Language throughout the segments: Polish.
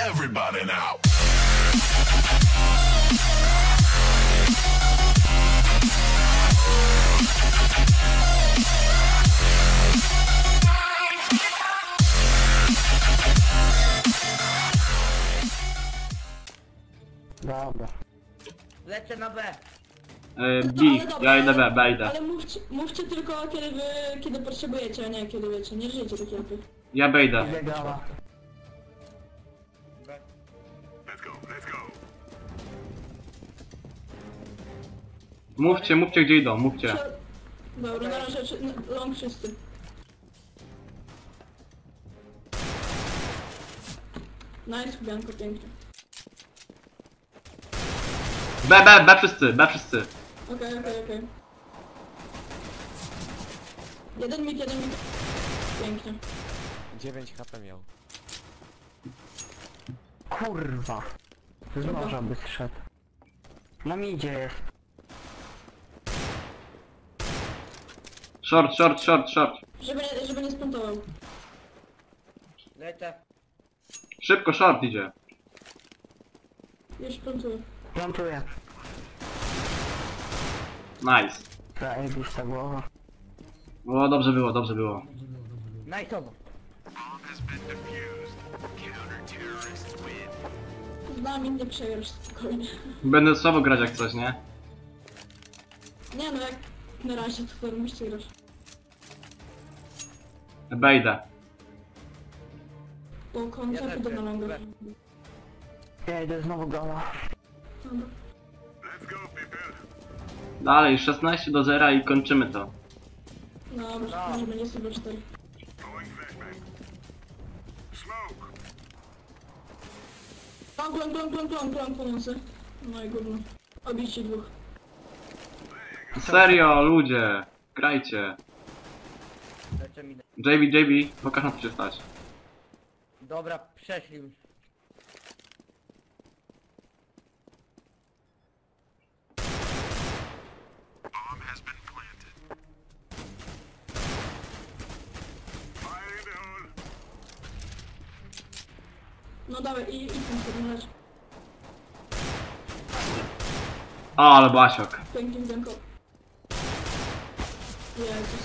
Everybody now. Dobra. Lecę na B. E, B, No ale dobra, ja idę B, B idę. Ale mówcie, mówcie tylko kiedy wy, kiedy potrzebujecie, a nie kiedy wiecie. Nie żyjecie takie apy. Ja B idę. Idę Mówcie, mówcie gdzie idą, mówcie. Prze- Dobra, na razie czy- n- long czysty. Nice, Bianko, pięknie. B, B, B wszyscy, B wszyscy. Okej, okej, okej. Jeden mit, jeden mit. Pięknie. 9 HP miał. Kurwa. Z noża by zszedł. Na midzie jest. Short, short, short, short. Żeby nie, żeby nie spontował. Lecę. Szybko, short idzie. Już spontuję. Plantuję. Nice. Zajebista głowa. O, dobrze było, dobrze było. Najsowo. Z nami nie przegrasz spokojnie. Będę słabo grać jak coś, nie? Nie no, jak na razie to to musicie grać. B idę. Po końcu Ja też na longa. B. Ja idę znowu gala. Dobra. Dalej, 16 do 0 i kończymy to. Dobra, może będzie sobie 4. Long, long, long, long, long, long, pomocy. No i górno. Obicie dwóch. Serio, ludzie. Grajcie. Lecę mi. JB, JB, pokaż na co się stać. Dobra, przeszli już. No dawaj, i, i ten sobie. O, ale Basiok. Pięknie, Bianko. Jezus.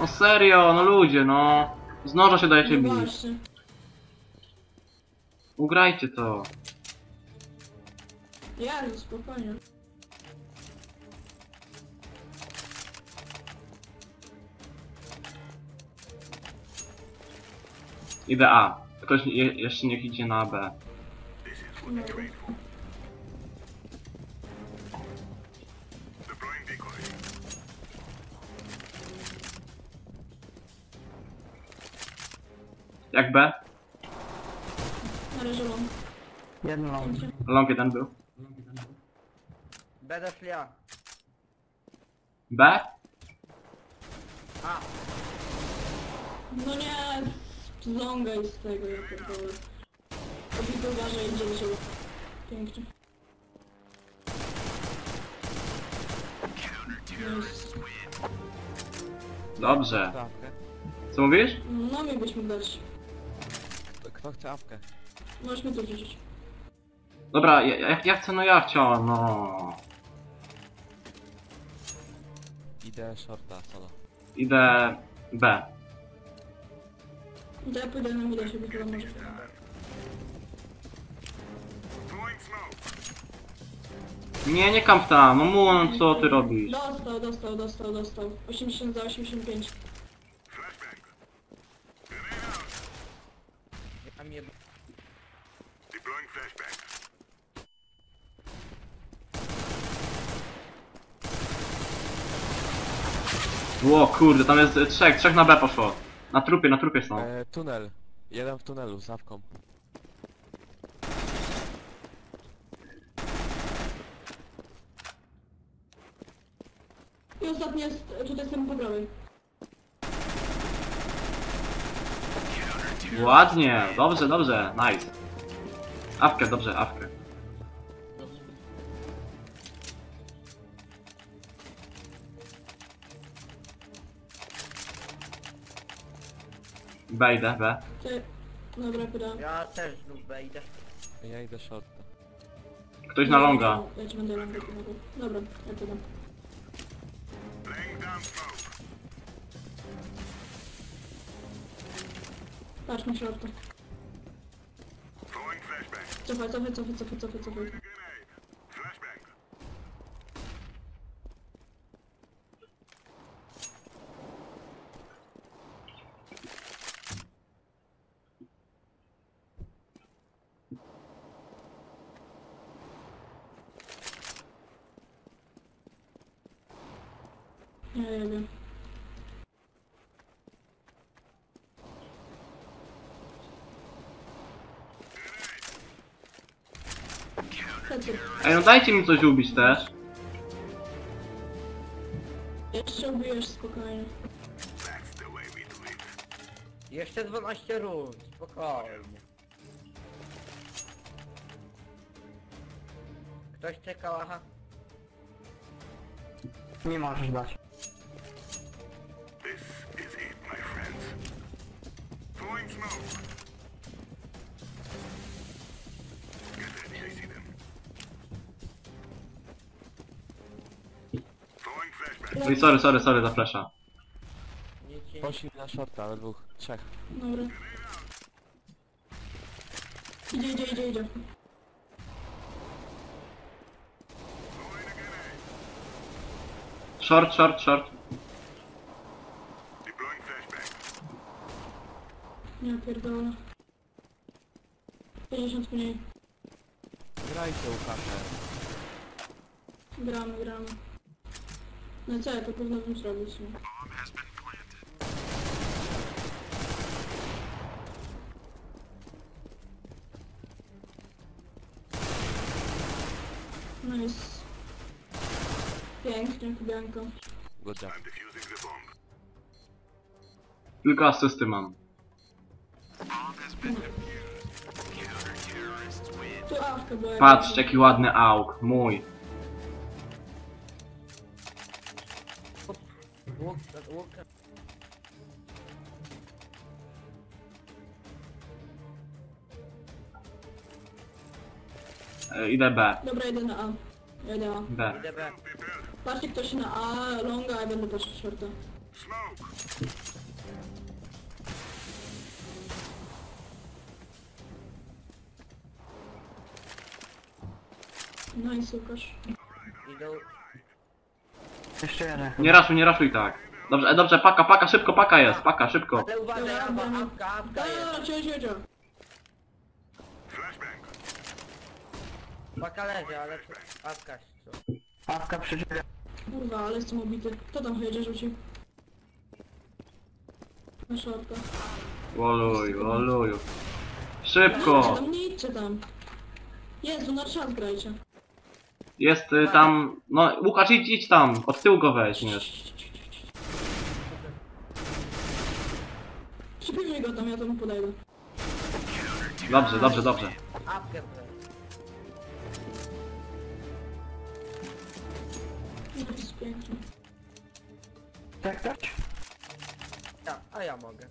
No serio, no ludzie, no. Z noża się dajecie No bić. właśnie. Ugrajcie to. Jezu, spokojnie. Idę A. Ktoś je, jeszcze niech idzie na B. No. Jak B? Na razie long. Jeden long. Long jeden był. B doszli A. B? A. No nie, z longa i z tego, ja pierdolę. Obity uważaj, idzie siebie. Pięknie. Dobrze. Kto awkę? Co mówisz? No mi byś mógł dać. Kto, chce awkę? Możesz mi to rzucić. Dobra, ja, ja, ja chcę, no ja chciałem, no. Idę shorta solo. Idę B. Ja pójdę na mida siebie, chyba może. Nie, nie kamp tam, no Muon, co ty robisz? Dostał, dostał, dostał, dostał. 80 za 85. A mnie... Ło, kurde, tam jest y, trzech, trzech na B poszło. Na trupie, na trupie są. E, tunel. Jeden w tunelu z awką. I ostatni jest, tutaj jestem po prawej. Ładnie, dobrze, dobrze, nice. Awkę, dobrze, awkę. B idę, B. Dobra, pytam. Ja też znów wejdę. Ja idę shorta. Ktoś na longa. Ja ci będę longa pomagał. Dobra, ja pytam. Patrz na shorta. Cofaj, cofaj, cofaj, cofaj, cofaj, cofaj. Ja, ja wiem. Headset. Ej, no dajcie mi coś ubić też. Jeszcze ubijesz spokojnie. Jeszcze 12 rund, spokojnie. Ktoś czekał, aha. Nie możesz dać. No i sorry, sorry, sorry za flesza. Nie... Poszli na shorta, ale dwóch, trzech. Dobra. Idzie, idzie, idzie, idzie. Short, short, short. Ja pierdolę. 50 mniej. Grajcie Łukaszem. Gramy, gramy. No co, ja to pewno bym zrobił sobie. Nice. Pięknie, Kubianko. Good job. Tylko asysty mam. Tu awka była. Patrzcie, jaki ładny auk. Mój. Łuk, łuk. E, idę B. Dobra, idę na A. Ja idę A. B. Idę B. Patrzcie ktoś na A, longa, a ja będę patrzył shorta. Nice, Łukasz. Idą... Jeszcze jeden. Nie raszuj, nie raszuj tak. Dobrze, e, dobrze, paka, paka, szybko, paka jest, paka, szybko. Ale uważaj, jest. Cię, cię, cię. Paka leży, ale tu... Awka co? Awka drzwiach. Kurwa, ale jestem obity. Kto tam hedzie rzucił? Na shorta. Woluj, woluju. Nie Szybko! tam, nie idźcie tam. Jezu, na czas grajcie. Jest y, tam... No, Łukasz, idź, idź tam. Od tyłu go weźmiesz. Przypilnuj go tam, ja tam podejdę. Dobrze, dobrze, dobrze. Wleć. No, jest pięknie. Tak, tak? Ja, a ja mogę.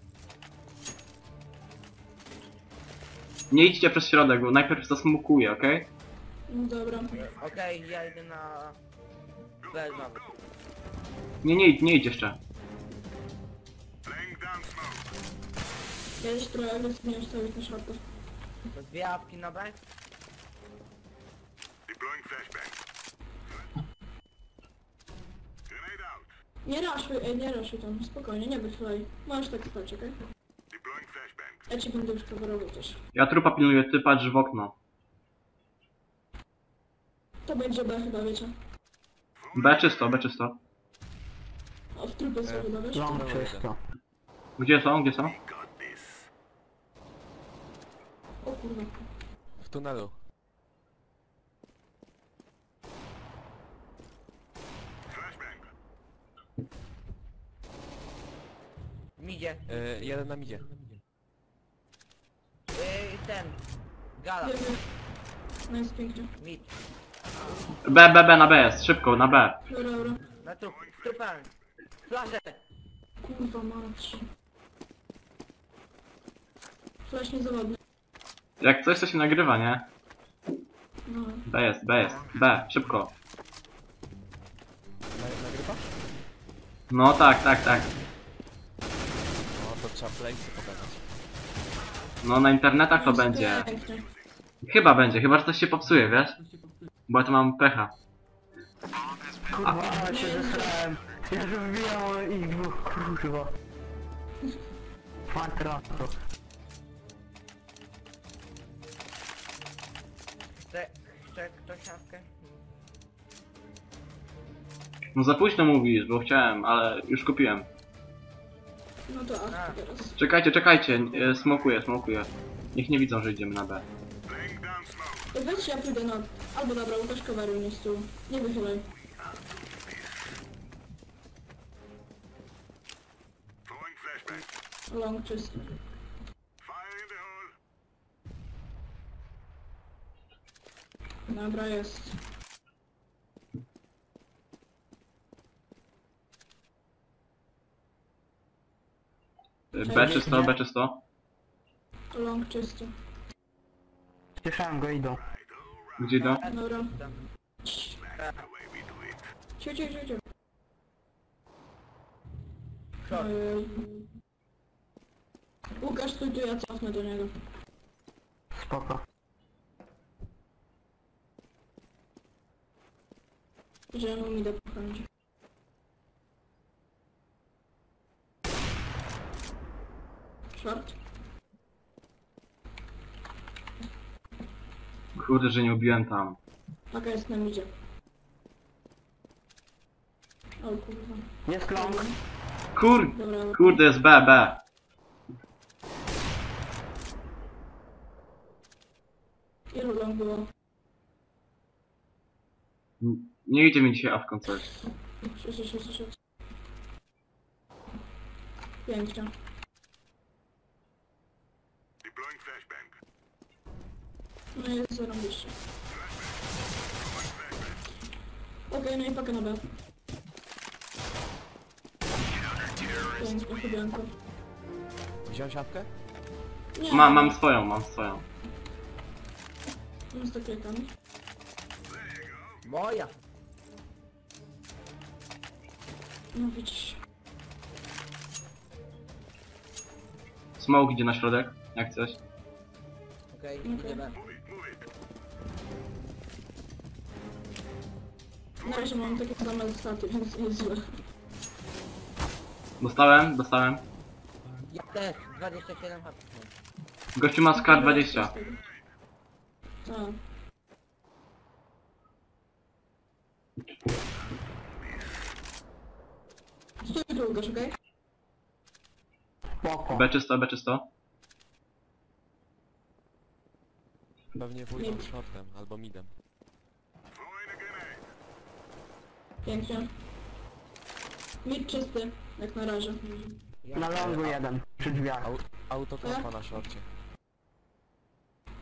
Nie idźcie przez środek, bo najpierw zasmukuję, okej? No dobra. Okej, ja idę na... B nawet. Nie, nie idź, nie idź jeszcze. Ja już trochę agresywnie ustawić na shorta. To dwie awki na B? Nie raszuj, ej, nie raszuj tam, spokojnie, nie wychylaj. Możesz tak stać, okej? Ja ci będę już coverował też. Ja trupa pilnuję, ty patrz w okno. To będzie B chyba, wiecie. B czysto, B czysto. O, w trupy sobie chyba, wiesz? Long czysto. Gdzie są, gdzie są? O kurwa. W tunelu. Midzie. Yy, jeden nam idzie. Yy, ten. Gala. Wiem. No jest pięknie. Mid. B, B, B na B jest, szybko, na B. Dobra, dobra. Na trup. Trupem. Flaszę. Kurwa mać. Flash niezawodny. Jak coś, to się nagrywa, nie? No. B jest, B jest. B, szybko. Na- Nagrywasz? No tak, tak, tak. No to trzeba playsy pokazać. No na internetach to będzie. Pięknie. Chyba będzie, chyba że coś się popsuje, wiesz? Bo ja to mam pecha. Kurwa, ale się zesrałem. Ja już wbijam ich dwóch, kurwa. Fantrasto. Chce, chce ktoś siatkę? No za późno mówisz, bo chciałem, ale już kupiłem. No to A. Ach teraz. Czekajcie, czekajcie, e, smokuję, smokuję. Niech nie widzą, że idziemy na B. To weź ja pójdę na... Albo dobra, Łukasz coveruj mnie z tyłu. Nie wychylaj. Long czysty. Dobra, jest. B czysto, B czysto. Long czysty. Słyszałem go, idą. Gdzie idą? Dobra. Ciu, ciu, ciu, ciu. Ojej. Łukasz, tu tu ja cofnę do niego. Spoko. Że mu mi da pochodzi. Short? Kurde, że nie ubiłem tam. Taka jest na midzie. O kurwa. Jest long. Kur... Dobra, Kurde, jest B, B. ilu long było? N- Nie idzie mi dzisiaj awką coś. Sześć, sześć, sześć, sześć. Pięknie. No jest zarąbiście. Okej, no i pakę na B. Pięknie, chybianko. Wziąłem siatkę? Nie, Mam, mam swoją, mam swoją. Mam z takiekami. Moja! No widzisz. Smoke idzie na środek, jak coś. Okej, Okej. idziemy. Na razie mam takie same staty, więc nie jest źle. Dostałem, dostałem. Ja też, 27 HP. Gościu ma skar 20. Tak. Stój tu, Łukasz, okej? Spoko. B czysto, B czysto. Pewnie pójdą shortem albo midem. Pięknie. Mid czysty, jak na razie. Na longu jeden, przy drzwiach. Au autokapa na shorcie.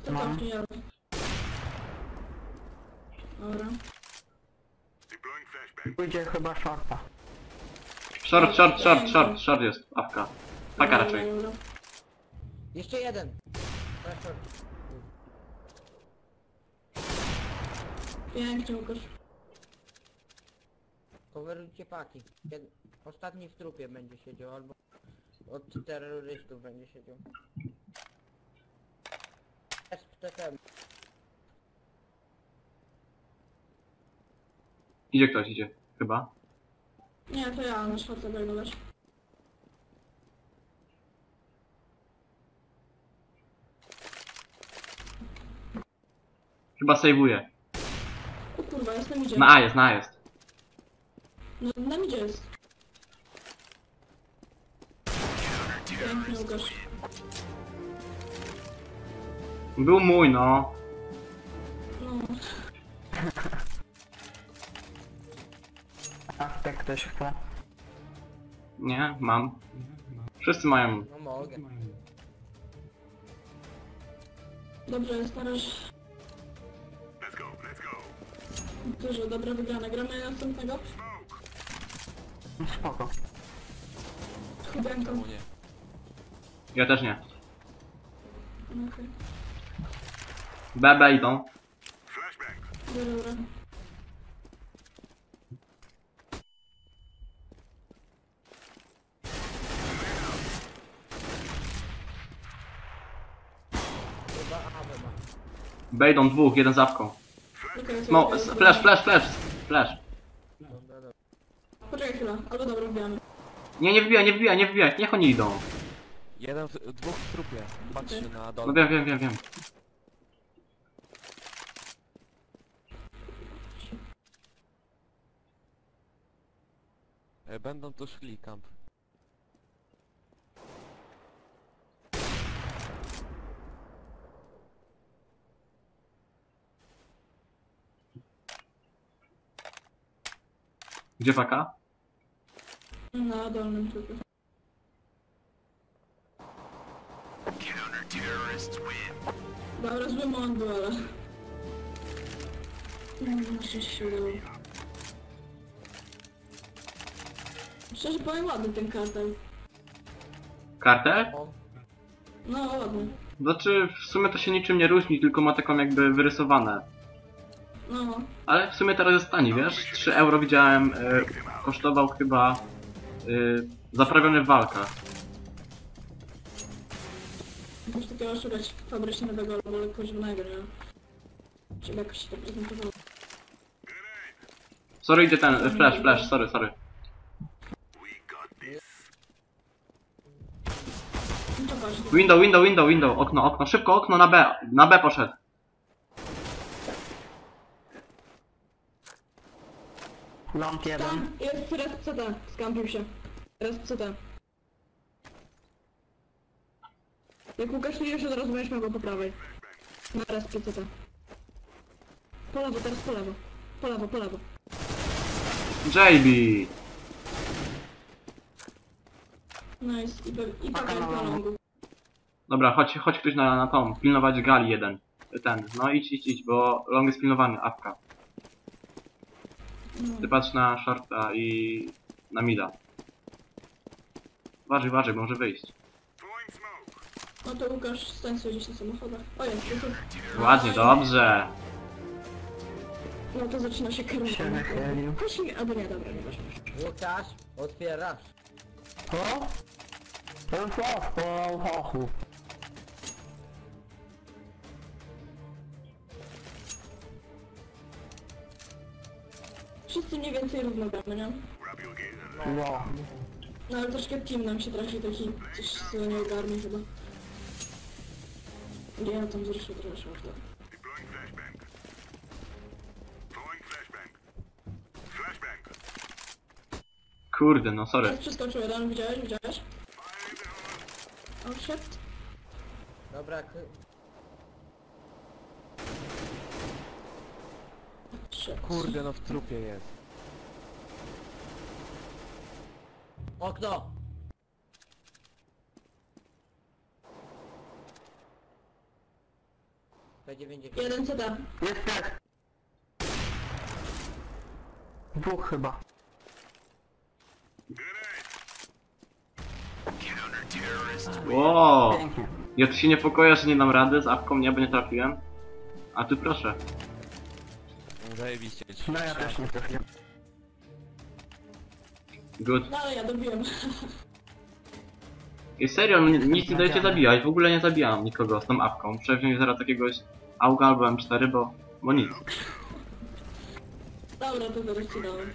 To Mam. cofnij jadę. Dobra. Pójdzie chyba shorta. Short, short, short, short, short jest. Awka. Taka Dobra, raczej. dobra. Jeszcze jeden! Tak, tak. Pięknie, Łukasz. Coverujcie paki. Kiedy... Ostatni w trupie będzie siedział, albo od terrorystów będzie siedział. SPTM. Idzie ktoś, idzie. Chyba. Nie, to ja na szatę bejdować. Chyba saveuje. O kurwa, jest na midzie. Na A jest, na A jest. No, na midzie jest. Pięknie, Łukasz. Był mój, no. No, A jak ktoś chce. Nie, mam. Wszyscy mają. No mogę. dobrze razie. Dużo, dobra wygrane. Gramy następnego? Spoko. Chybianką. Czemu nie? Ja też nie. No okej. B, B idą. Dobra, dobra. Chyba Awe ma. B idą dwóch, jeden z apką. Okej, No, s- flash, flash, flash, flash. Albo dobra, wbijamy. Nie, nie wbijaj, nie wbijaj, nie wbijaj, niech oni idą. Jeden, w, dwóch w trupie. Patrzy na No dole. wiem, wiem, wiem, wiem. E, Będą tu szli kamp. Gdzie paka? Na dolnym trupie. Dobra, zły on duela. No, na szczęście się udało. Szczerze powiem ładny ten kartel. Kartel? No ładny. Znaczy, w sumie to się niczym nie różni, tylko ma taką jakby wyrysowane. No. Ale w sumie teraz jest tani, wiesz? 3 euro widziałem, y, kosztował chyba y, zaprawiony w walkach. Muszę takiego szukać fabrycznie nowego albo lekko zielonego, nie? Żeby jakoś się to prezentowało. Sorry, idzie ten, y, flash, flash, sorry, sorry. No to. Window, window, window, window, okno, okno, szybko, okno na B, na B poszedł. Long jeden. Tam jest res CT, skampił się. Res CT. Jak Łukasz nie jeszcze zaraz będziesz miał go po prawej. Na res CT. Po lewo, teraz po lewo. Po lewo, po lewo. JB! Nice. I, pe- i Paka pewnie na na longu. Dobra, chodź, chodź ktoś na, na tą, pilnować gali jeden. Ten, no idź, idź, idź, bo long jest pilnowany, awka. Ty patrz na shorta i na mida. Uważaj, uważaj, może wyjść. No to Łukasz stań sobie gdzieś na samochodach. O to tu. Ładnie, dobrze. No to zaczyna się kierować. Się mi, albo nie, dobra, nie ważne. Łukasz, otwierasz. Co? Już off, po Wszyscy mniej więcej równo gramy, nie? No. No ale troszkę team nam się trafi taki, coś sobie nie ogarnie chyba. Nie, ja tam zresztą trochę szorta. Kurde, no sorry. Teraz przeskoczył jeden, widziałeś, widziałeś? Odszedł? Dobra, k-. Kurde, no w trupie jest. Okno. P90. Jeden CD. Jest jest. Dwóch chyba. Wow. Pięknie. Ja tu się niepokoję, że nie dam rady, z apką nie, bo nie trafiłem. A tu proszę. Zajebiście. No ja też nie trafiłem. Good. No ale ja dobiłem. I serio, no, nic nie dajecie zabijać, w ogóle nie zabijam nikogo z tą apką. Muszę wziąć zaraz jakiegoś auga albo M4, bo, bo nic. Dobra, to zaraz ci dałem.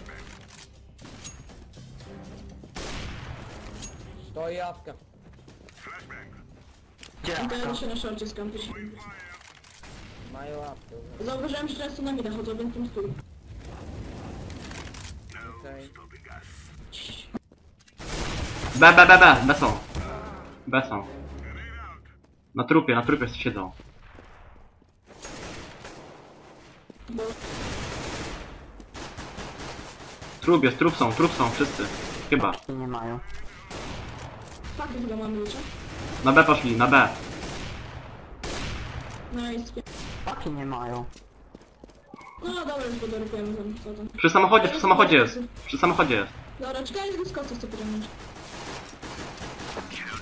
Stoi awka. Gdzie? I to ja apka? się na szorcie skampić. Mają awkę. Zauważyłem, że często na mida chodzą, więc tam stój. Okej. B, B, B, B, B są. B są. Na trupie, na trupie siedzą. Trup jest, trup są, trup są, wszyscy. Chyba. Nie mają. tak chyba mamy liczę. Na B poszli, na B. No i spie... Paki nie mają. No dobra, już go dorykujemy tam, co tam. Przy samochodzie, przy samochodzie jest. Przy samochodzie jest. Dobra, czekaj, z skocu chcę pociągnąć.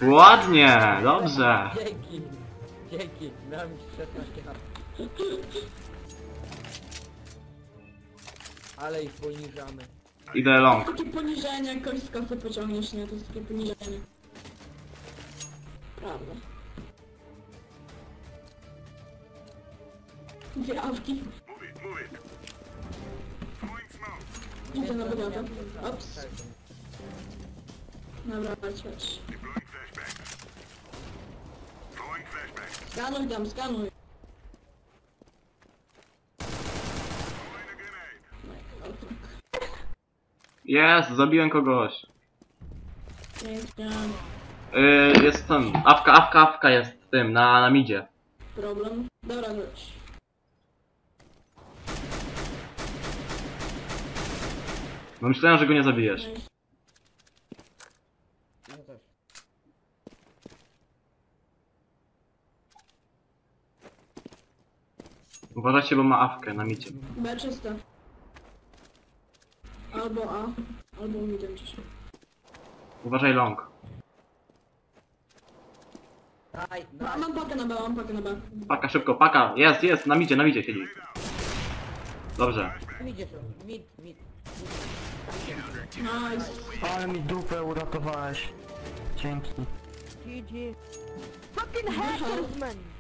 Ładnie, dobrze. Dzięki. Dzięki, miałem już 16 HP. Ale ich poniżamy. Idę long. Takie poniżenie, kogoś z kasy pociągniesz, nie? To jest takie poniżenie. Prawda. Dwie awki. Idę na bogatę. Ops. Dobra, chodź, chodź. Skanuj tam, skanuj. Jest, zabiłem kogoś. Pięknie. Yy, jest ten, awka, awka, awka jest w tym, na, na midzie. Problem. Dobra, chodź. No myślałem, że go nie zabijesz. Nice. No też. Uważajcie, bo ma awkę na midzie. B czyste. Albo A, albo mi tam gdzieś. Uważaj long. Daj, A, daj. mam pakę na B, mam pakę na B. Paka, szybko, paka, jest, jest, na midzie, na midzie siedzi. Dobrze. Idziesz, mid, mid. Nice. Ale mi dupę uratowałeś. Dzięki. GG.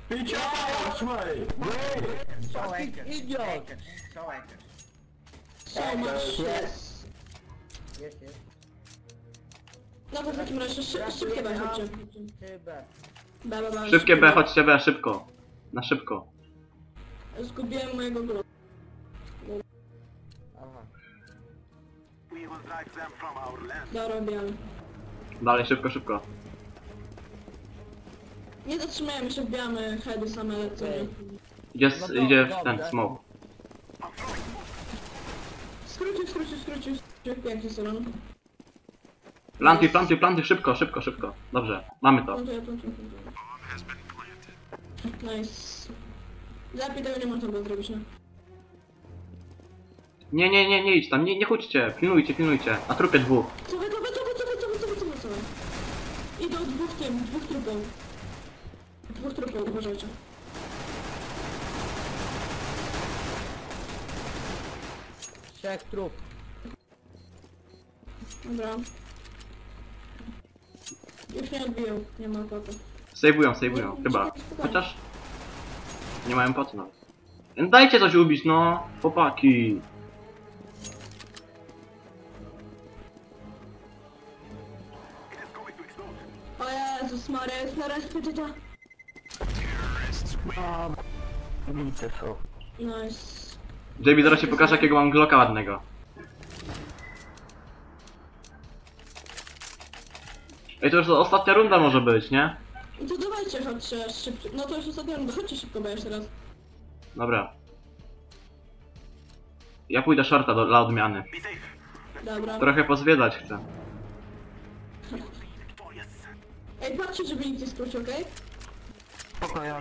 Wyszedł. Idź, słuchaj! Fucking idiot! So much yes. Jest, jest. No to w takim razie szy szybkie B chodźcie. B? B, B. Szybkie B, chodźcie B, szybko. Na szybko. Zgubiłem mojego. Dobra, biały. Dalej, szybko, szybko. Nie zatrzymajemy się, wbijamy heady same lecą. nie? Idzie, No s- to idzie w ten smoke. Skrócił, skrócił, skrócił. skrócił. Pięknie, Solon. Planty, planty, planty, szybko, szybko, szybko. Dobrze, mamy to. Plantuję, plantuję, plantuję. Nice. Lepiej tego nie można było zrobić, no. Nie, nie, nie, nie idź tam, nie, nie chodźcie, pilnujcie, pilnujcie. Na trupie dwóch. Cofaj, cofaj, cofaj, cofaj, cofaj, cofaj, cofaj, cofaj. Idą dwóch tym, dwóch trupów. Dwóch trupów, uważajcie. Trzech trup. Dobra. Już nie odbiją, nie ma kotu. Sejwują, sejwują, chyba. Chociaż... Nie mają po co nawet. Dajcie coś ubić, no. Chłopaki. O Jezus Maria, jest na respie. A, widzę są. Nice. JB zaraz ci pokażę jakiego mam glocka ładnego. Ej, to już ostatnia runda może być, nie? No to dawajcie, chodźcie szybciej. No to już ostatnio, no chodźcie szybko, bo jeszcze raz. Dobra. Ja pójdę shorta do, dla odmiany. Dobra. Trochę pozwiedzać chcę. Ej, patrzcie, żeby nikt nie skrócił, okej? Spoko, ja,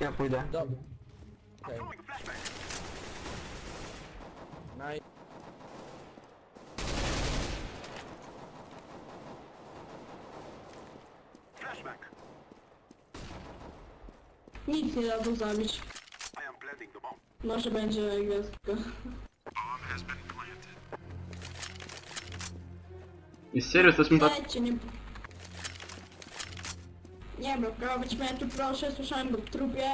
ja pójdę. Dobra. Okej. Naj... Nic nie dadzą zabić. Może będzie gwiazdka. I serio, jesteśmy tak... Dajcie, nie... Nie blokować meczu, proszę, słyszałem go w trupie.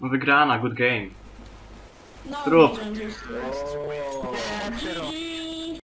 Wygrana, good game. No, Trup. wiedziałem, że jest. GG!